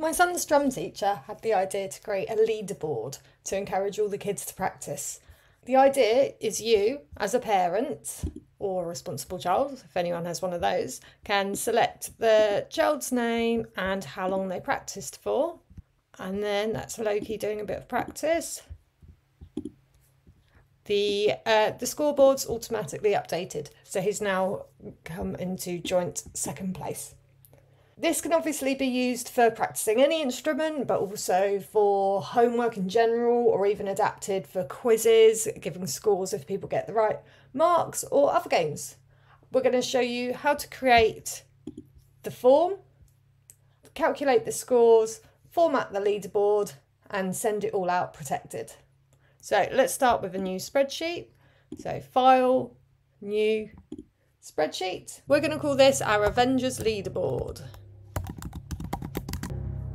My son's drum teacher had the idea to create a leaderboard to encourage all the kids to practice. The idea is you, as a parent or a responsible child, if anyone has one of those, can select the child's name and how long they practiced for. And then that's Loki doing a bit of practice. The uh, the scoreboard's automatically updated, so he's now come into joint second place. This can obviously be used for practicing any instrument, but also for homework in general, or even adapted for quizzes, giving scores if people get the right marks, or other games. We're going to show you how to create the form, calculate the scores, format the leaderboard, and send it all out protected. So let's start with a new spreadsheet. So File, New, Spreadsheet. We're going to call this our Avengers leaderboard.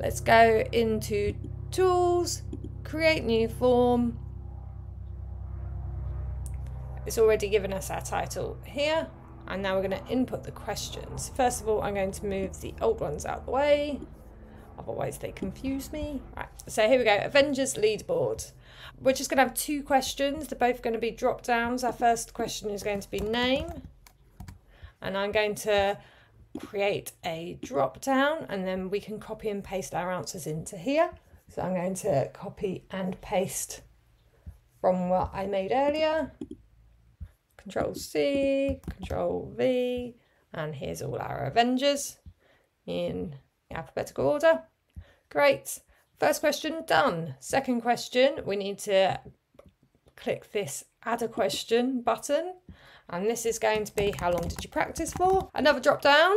Let's go into Tools, Create New Form. It's already given us our title here. And now we're going to input the questions. First of all, I'm going to move the old ones out of the way. Otherwise they confuse me. Right, so here we go, Avengers leaderboard. We're just going to have two questions. They're both going to be drop downs. Our first question is going to be name. And I'm going to create a drop down and then we can copy and paste our answers into here. So I'm going to copy and paste from what I made earlier. Control C, Control V, and here's all our Avengers in alphabetical order. Great. First question done. Second question, we need to click this add a question button and this is going to be how long did you practice for? Another drop down.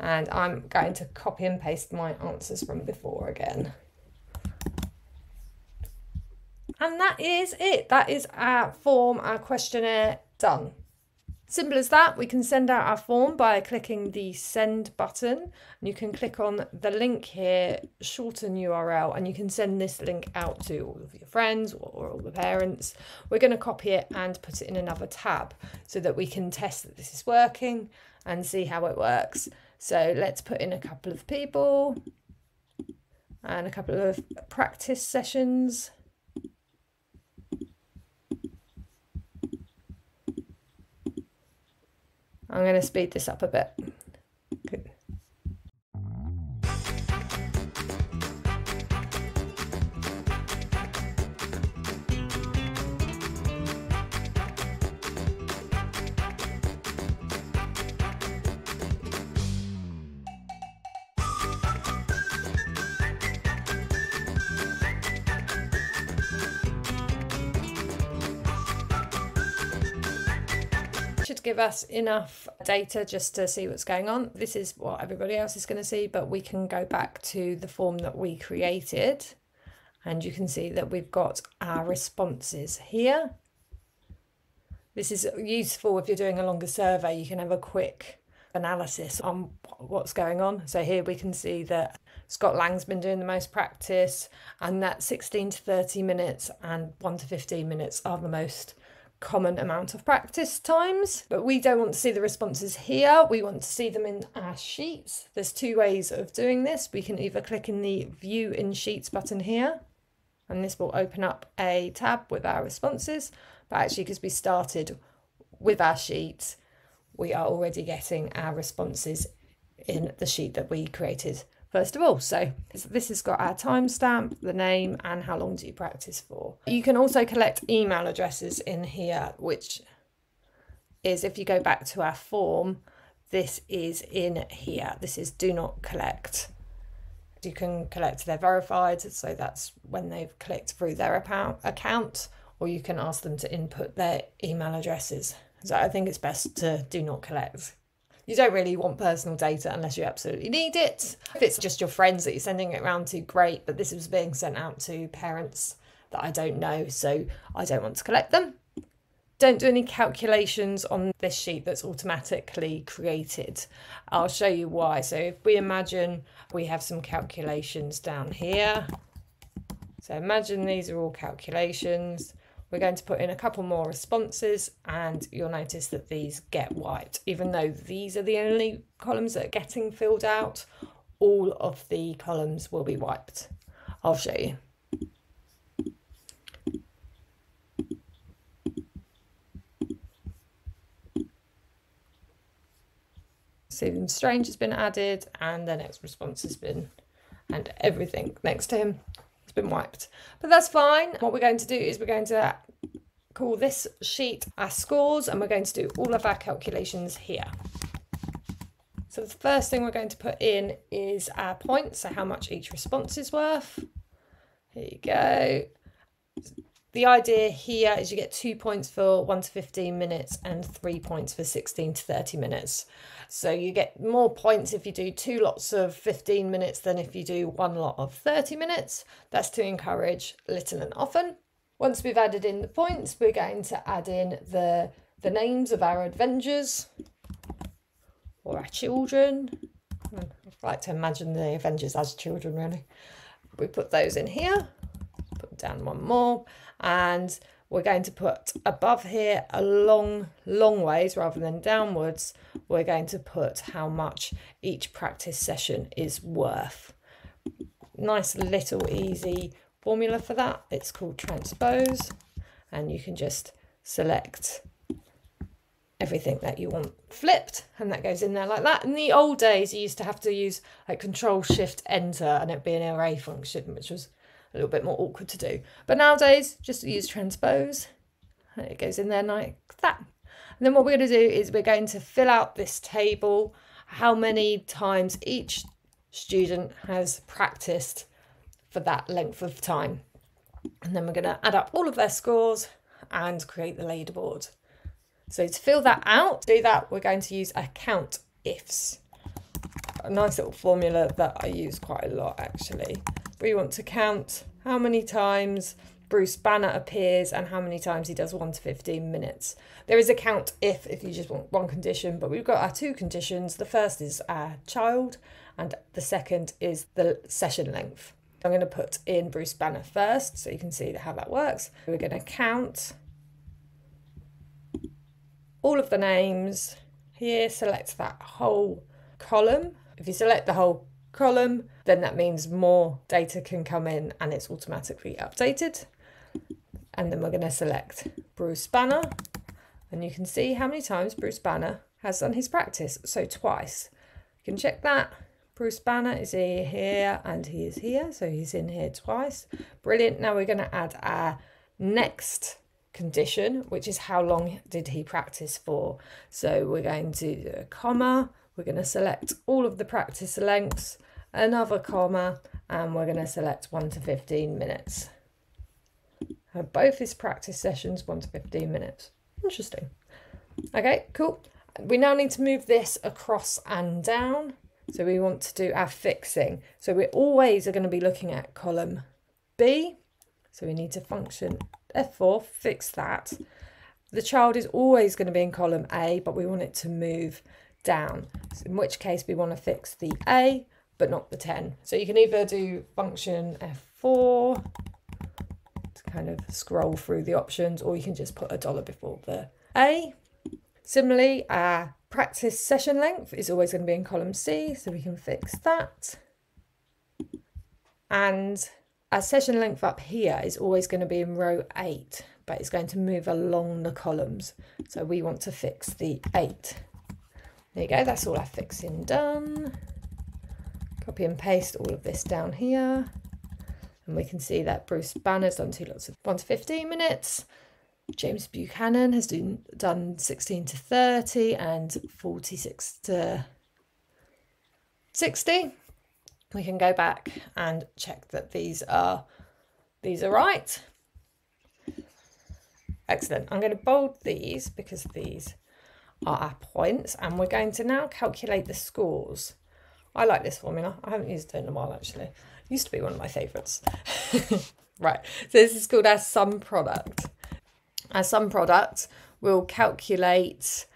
And I'm going to copy and paste my answers from before again. And that is it. That is our form, our questionnaire done. Simple as that, we can send out our form by clicking the send button. And you can click on the link here, shorten URL, and you can send this link out to all of your friends or all the parents. We're going to copy it and put it in another tab so that we can test that this is working and see how it works. So let's put in a couple of people and a couple of practice sessions. I'm going to speed this up a bit. Give us enough data just to see what's going on. This is what everybody else is going to see, but we can go back to the form that we created and you can see that we've got our responses here. This is useful if you're doing a longer survey, you can have a quick analysis on what's going on. So here we can see that Scott Lang's been doing the most practice and that 16 to 30 minutes and 1 to 15 minutes are the most common amount of practice times, but we don't want to see the responses here. We want to see them in our sheets. There's two ways of doing this. We can either click in the view in sheets button here, and this will open up a tab with our responses. But actually, because we started with our sheet, we are already getting our responses in the sheet that we created first of all. So this has got our timestamp, the name, and how long do you practice for. You can also collect email addresses in here, which is if you go back to our form, this is in here. This is do not collect. You can collect their verified, so that's when they've clicked through their account, or you can ask them to input their email addresses. So I think it's best to do not collect. You don't really want personal data unless you absolutely need it. If it's just your friends that you're sending it around to, great, but this is being sent out to parents that I don't know, so I don't want to collect them. Don't do any calculations on this sheet that's automatically created. I'll show you why. So if we imagine we have some calculations down here. So imagine these are all calculations. We're going to put in a couple more responses and you'll notice that these get wiped, even though these are the only columns that are getting filled out, all of the columns will be wiped. I'll show you. Stephen Strange has been added and the next response has been, and everything next to him has been wiped. But that's fine. What we're going to do is we're going to call this sheet our scores and we're going to do all of our calculations here. So the first thing we're going to put in is our points, so how much each response is worth. Here you go. The idea here is you get two points for 1 to 15 minutes and three points for 16 to 30 minutes. So you get more points if you do two lots of 15 minutes than if you do one lot of 30 minutes. That's to encourage little and often. Once we've added in the points, we're going to add in the, the names of our Avengers or our children. I like to imagine the Avengers as children, really. We put those in here, put down one more, and we're going to put above here a long, long ways rather than downwards. We're going to put how much each practice session is worth. Nice little easy formula for that. It's called transpose and you can just select everything that you want flipped and that goes in there like that. In the old days you used to have to use like control shift enter and it'd be an array function which was a little bit more awkward to do. But nowadays, just use transpose. It goes in there like that. And then what we're going to do is we're going to fill out this table, how many times each student has practiced for that length of time. And then we're going to add up all of their scores and create the leaderboard. So to fill that out, do that, we're going to use a count ifs. A nice little formula that I use quite a lot actually we want to count how many times Bruce Banner appears and how many times he does 1 to 15 minutes. There is a count if, if you just want one condition, but we've got our two conditions. The first is our child and the second is the session length. I'm going to put in Bruce Banner first so you can see how that works. We're going to count all of the names here, select that whole column. If you select the whole column, then that means more data can come in and it's automatically updated. And then we're going to select Bruce Banner and you can see how many times Bruce Banner has done his practice. So twice. You can check that. Bruce Banner is here and he is here. So he's in here twice. Brilliant. Now we're going to add our next condition, which is how long did he practice for. So we're going to do a comma. We're going to select all of the practice lengths another comma, and we're going to select 1 to 15 minutes. And both his practice sessions 1 to 15 minutes. Interesting. Okay, cool. We now need to move this across and down. So we want to do our fixing. So we always are going to be looking at column B. So we need to function F4, fix that. The child is always going to be in column A, but we want it to move down. So in which case we want to fix the A but not the 10. So you can either do function F4 to kind of scroll through the options, or you can just put a dollar before the A. Similarly, our practice session length is always going to be in column C, so we can fix that. And our session length up here is always going to be in row 8, but it's going to move along the columns. So we want to fix the 8. There you go, that's all our fixing done. Copy and paste all of this down here. And we can see that Bruce Banner's done two lots of 1 to 15 minutes. James Buchanan has do, done 16 to 30 and 46 to 60. We can go back and check that these are these are right. Excellent. I'm going to bold these because these are our points and we're going to now calculate the scores. I like this formula. I haven't used it in a while actually. It used to be one of my favourites. right, so this is called our sum product. Our sum product will calculate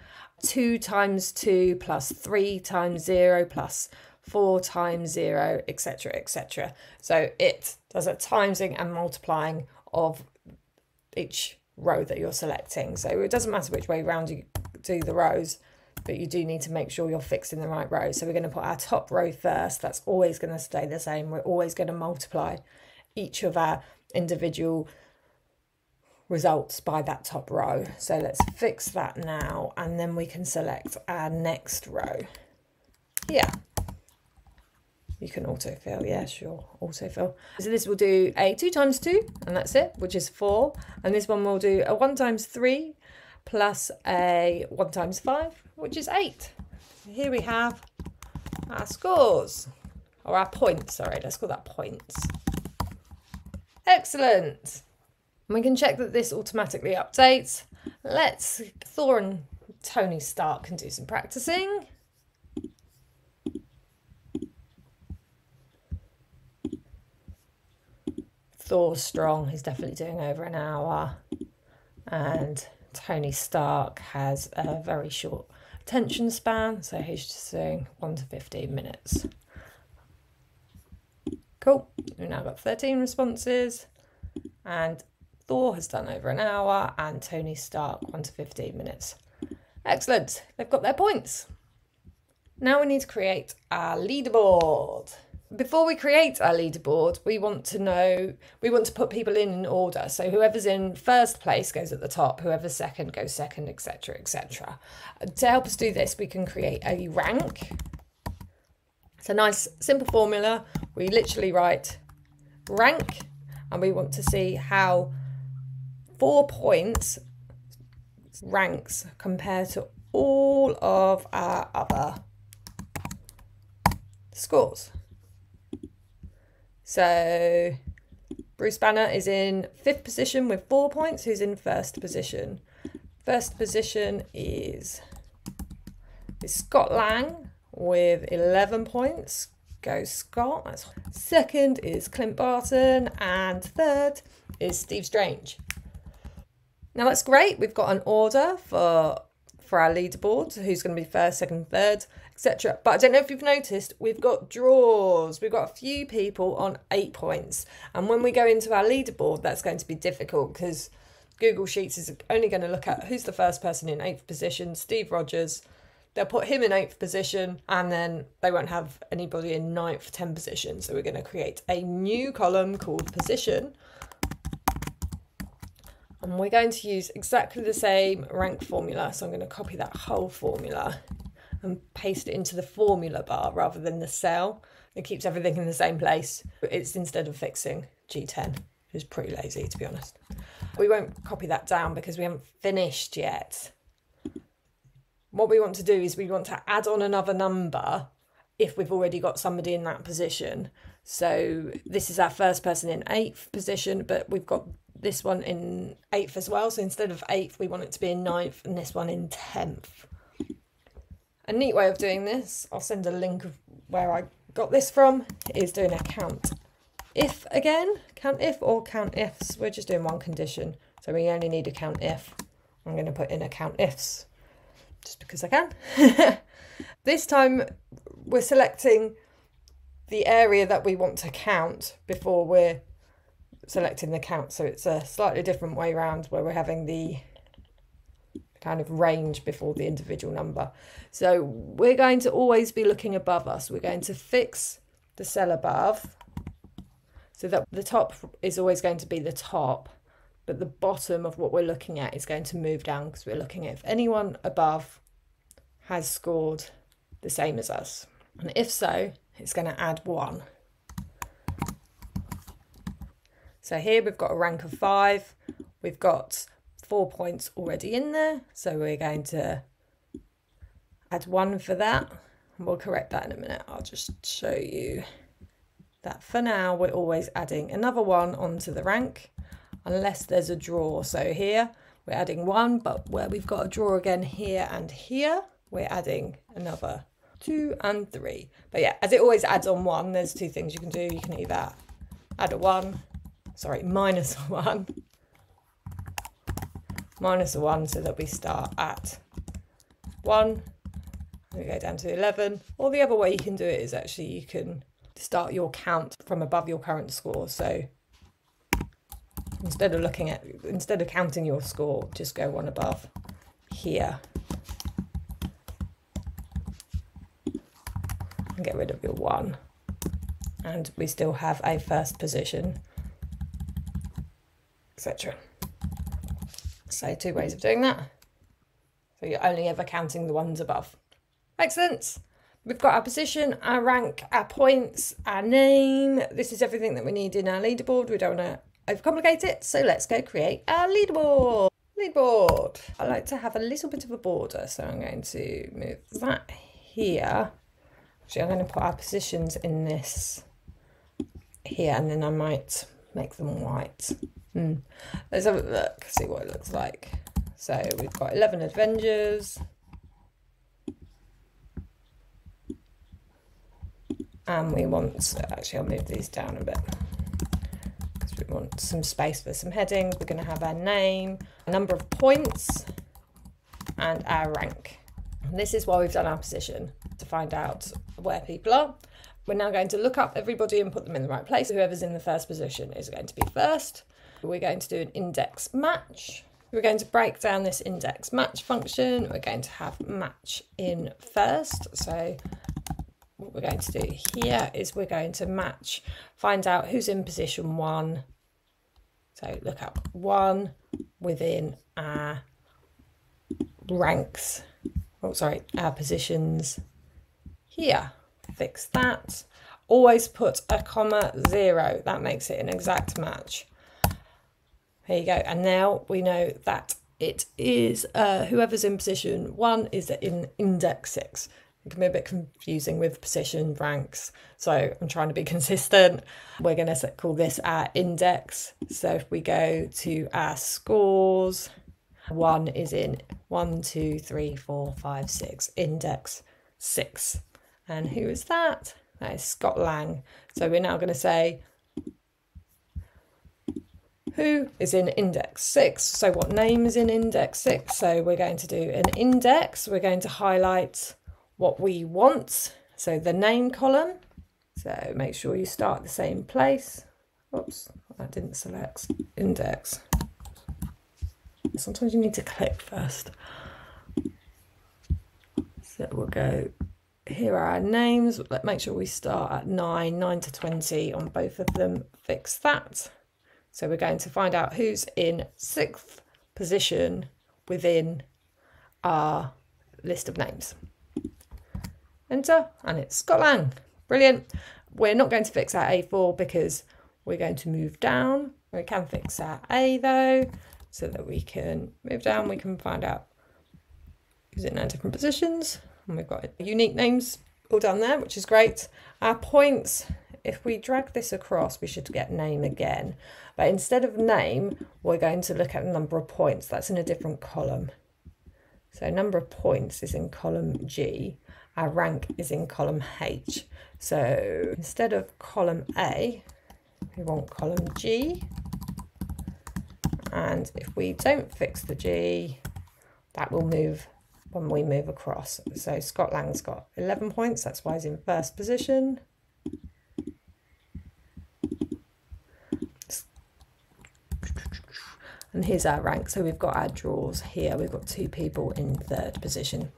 2 times 2 plus 3 times 0 plus 4 times 0, etc, etc. So it does a timesing and multiplying of each row that you're selecting. So it doesn't matter which way around you do the rows, but you do need to make sure you're fixing the right row. So we're going to put our top row first. That's always going to stay the same. We're always going to multiply each of our individual results by that top row. So let's fix that now and then we can select our next row. Yeah. You can autofill, yeah, sure, autofill. So this will do a 2 times 2, and that's it, which is 4. And this one will do a 1 times 3 plus a 1 times 5, which is 8. Here we have our scores, or our points, sorry, let's call that points. Excellent. we can check that this automatically updates. Let's, Thor and Tony Stark can do some practicing. Thor's strong. He's definitely doing over an hour. And Tony Stark has a very short attention span, so he's just doing 1 to 15 minutes. Cool. We've now got 13 responses. And Thor has done over an hour, and Tony Stark 1 to 15 minutes. Excellent. They've got their points. Now we need to create our leaderboard before we create our leaderboard, we want to know, we want to put people in in order. So whoever's in first place goes at the top, whoever's second goes second, etc., etc. To help us do this, we can create a rank. It's a nice simple formula. We literally write rank and we want to see how four points ranks compared to all of our other scores. So Bruce Banner is in fifth position with four points. Who's in first position? First position is, is Scott Lang with 11 points. Go Scott. That's second is Clint Barton. And third is Steve Strange. Now that's great. We've got an order for for our leaderboard. Who's going to be first, second, third etc. But I don't know if you've noticed, we've got draws. We've got a few people on eight points. And when we go into our leaderboard, that's going to be difficult because Google Sheets is only going to look at who's the first person in eighth position, Steve Rogers. They'll put him in eighth position and then they won't have anybody in ninth, 10 position. So we're going to create a new column called position. And we're going to use exactly the same rank formula. So I'm going to copy that whole formula and paste it into the formula bar rather than the cell. It keeps everything in the same place. It's instead of fixing G10, which is pretty lazy to be honest. We won't copy that down because we haven't finished yet. What we want to do is we want to add on another number if we've already got somebody in that position. So this is our first person in eighth position, but we've got this one in eighth as well. So instead of eighth, we want it to be in ninth and this one in tenth. A neat way of doing this, I'll send a link of where I got this from, is doing a count if again, count if or count ifs. We're just doing one condition, so we only need a count if. I'm going to put in a count ifs just because I can. this time we're selecting the area that we want to count before we're selecting the count. So it's a slightly different way around where we're having the kind of range before the individual number. So we're going to always be looking above us. We're going to fix the cell above so that the top is always going to be the top, but the bottom of what we're looking at is going to move down because we're looking at if anyone above has scored the same as us. And if so, it's going to add one. So here we've got a rank of five. We've got four points already in there. So we're going to add one for that. We'll correct that in a minute. I'll just show you that for now we're always adding another one onto the rank unless there's a draw. So here we're adding one, but where we've got a draw again here and here, we're adding another two and three. But yeah, as it always adds on one, there's two things you can do. You can either add a one, sorry, one, 1 so that we start at 1 we go down to 11 or the other way you can do it is actually you can start your count from above your current score. So instead of looking at instead of counting your score just go one above here. And get rid of your one. And we still have a first position, So two ways of doing that. So you're only ever counting the ones above. Excellent. We've got our position, our rank, our points, our name. This is everything that we need in our leaderboard. We don't want to overcomplicate it. So let's go create our leaderboard. Leaderboard. I like to have a little bit of a border. So I'm going to move that here. Actually, I'm going to put our positions in this here and then I might make them white. Hmm. Let's have a look, see what it looks like. So we've got 11 Avengers. and we want, actually I'll move these down a bit because we want some space for some headings. We're going to have our name, number of points and our rank. And this is why we've done our position to find out where people are. We're now going to look up everybody and put them in the right place. Whoever's in the first position is going to be first. We're going to do an index match. We're going to break down this index match function. We're going to have match in first. So what we're going to do here is we're going to match, find out who's in position one. So look up one within our ranks, oh sorry, our positions here. Fix that. Always put a comma zero. That makes it an exact match. There you go. And now we know that it is uh, whoever's in position one is in index six. It can be a bit confusing with position ranks. So I'm trying to be consistent. We're going to call this our index. So if we go to our scores, one is in one, two, three, four, five, six, index six. And who is that? That is Scott Lang. So we're now going to say who is in index six. So what name is in index six? So we're going to do an index. We're going to highlight what we want. So the name column. So make sure you start the same place. Oops, that didn't select index. Sometimes you need to click first. So we'll go, here are our names. Let's make sure we start at 9, 9 to 20 on both of them. Fix that. So we're going to find out who's in sixth position within our list of names enter, and it's Scott Lang. Brilliant. We're not going to fix our A4 because we're going to move down. We can fix our A though, so that we can move down, we can find out who's in our different positions. And we've got unique names all down there, which is great. Our points, if we drag this across, we should get name again. But instead of name, we're going to look at the number of points. That's in a different column. So number of points is in column G our rank is in column H. So instead of column A, we want column G. And if we don't fix the G, that will move when we move across. So Scott Lang's got 11 points, that's why he's in first position. And here's our rank. So we've got our draws here. We've got two people in third position.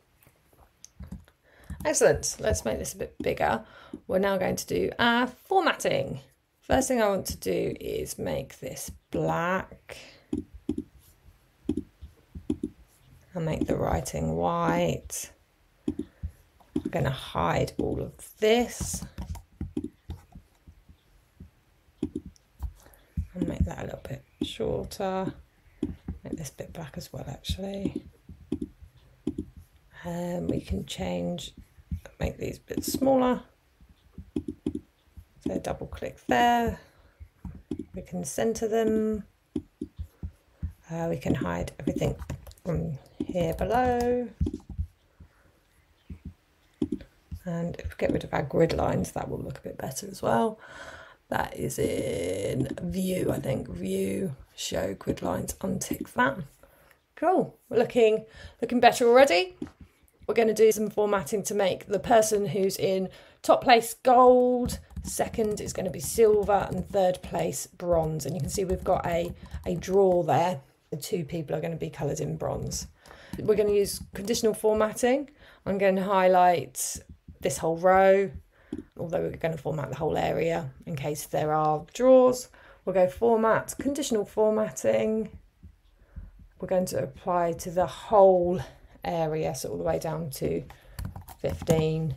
Excellent. Let's make this a bit bigger. We're now going to do our formatting. First thing I want to do is make this black. And make the writing white. I'm going to hide all of this. And make that a little bit shorter. Make this bit black as well actually. And um, we can change make these a bit smaller. So double click there. We can center them. Uh, we can hide everything from here below. And if we get rid of our grid lines, that will look a bit better as well. That is in view, I think. View, show grid lines, untick that. Cool. We're looking looking better already we're going to do some formatting to make the person who's in top place gold, second is going to be silver, and third place bronze. And you can see we've got a, a draw there. The two people are going to be coloured in bronze. We're going to use conditional formatting. I'm going to highlight this whole row. although we're going to format the whole area in case there are draws. We'll go format, conditional formatting. We're going to apply to the whole area, so all the way down to 15.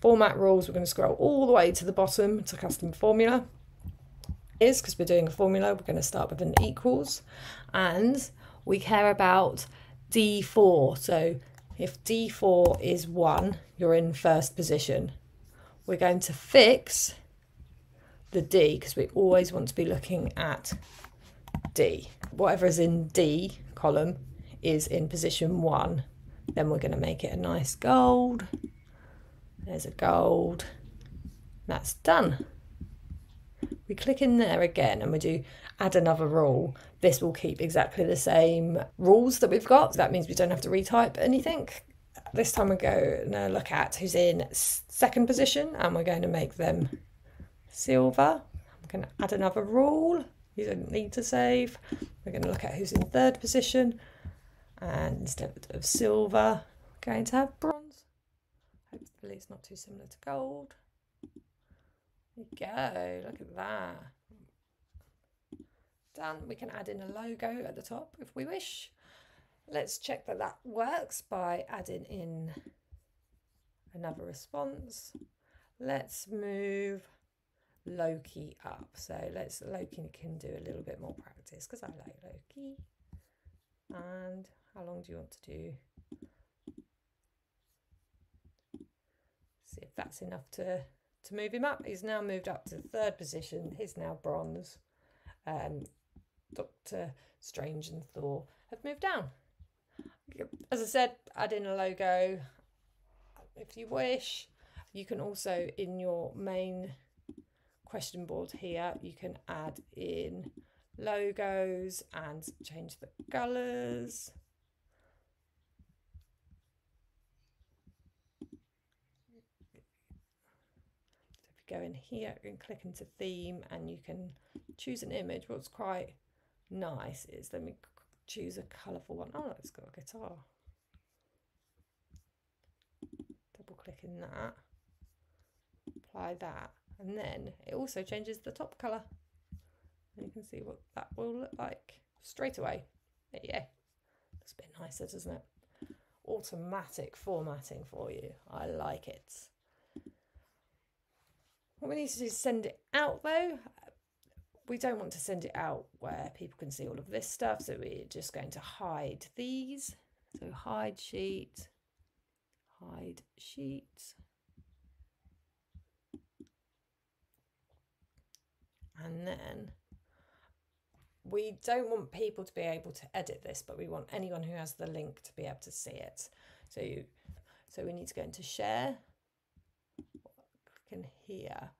Format rules, we're going to scroll all the way to the bottom to custom formula. Is because we're doing a formula, we're going to start with an equals and we care about D4. So if D4 is 1, you're in first position. We're going to fix the D because we always want to be looking at D. Whatever is in D column is in position 1. Then we're going to make it a nice gold. There's a gold. That's done. We click in there again and we do add another rule. This will keep exactly the same rules that we've got. That means we don't have to retype anything. This time we're going to look at who's in second position and we're going to make them silver. I'm going to add another rule. You don't need to save. We're going to look at who's in third position and instead of silver, we're going to have bronze. Hopefully it's not too similar to gold. You go, look at that. Done. We can add in a logo at the top if we wish. Let's check that that works by adding in another response. Let's move Loki up. So let's Loki can do a little bit more practice because I like Loki. And how long do you want to do? See if that's enough to to move him up. He's now moved up to third position. He's now bronze. Um, Doctor Strange and Thor have moved down. As I said, add in a logo if you wish. You can also, in your main question board here, you can add in logos and change the colours. Go in here and click into theme and you can choose an image. What's quite nice is let me choose a colourful one. Oh, it's got a guitar. Double click in that, apply that, and then it also changes the top colour. And you can see what that will look like straight away. There you. Looks a bit nicer, doesn't it? Automatic formatting for you. I like it. What we need to do is send it out though. We don't want to send it out where people can see all of this stuff. So we're just going to hide these. So hide sheet, hide sheet. And then we don't want people to be able to edit this, but we want anyone who has the link to be able to see it. So so we need to go into share can hear.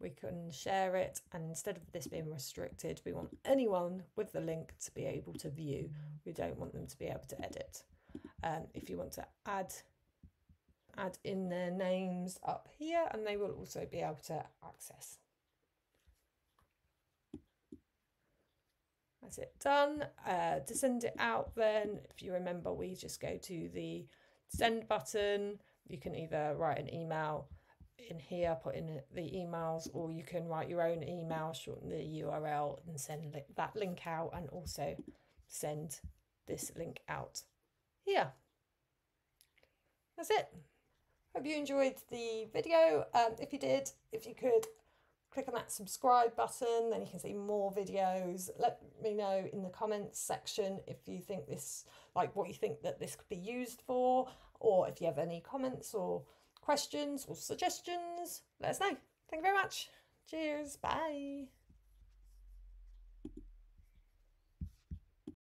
We can share it, and instead of this being restricted, we want anyone with the link to be able to view. We don't want them to be able to edit. Um, if you want to add add in their names up here, and they will also be able to access. That's it done. Uh, to send it out, then, if you remember, we just go to the send button. You can either write an email in here, put in the emails, or you can write your own email, shorten the URL, and send that link out, and also send this link out here. That's it. Hope you enjoyed the video. Um, if you did, if you could click on that subscribe button, then you can see more videos. Let me know in the comments section if you think this, like what you think that this could be used for, or if you have any comments or questions or suggestions, let us know. Thank you very much. Cheers. Bye.